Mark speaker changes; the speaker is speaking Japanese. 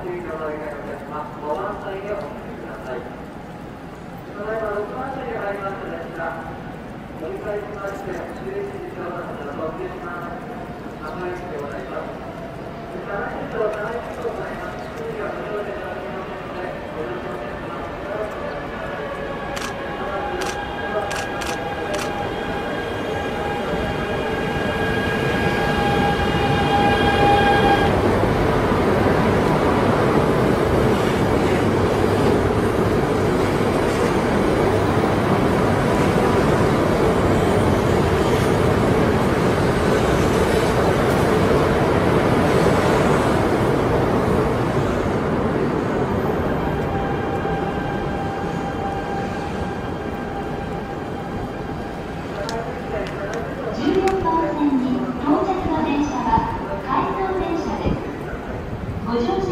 Speaker 1: 注意をおいます。お進ください。ただいま6番に入りましたりしま
Speaker 2: して、発の特急します。でございます。
Speaker 3: 뭐지?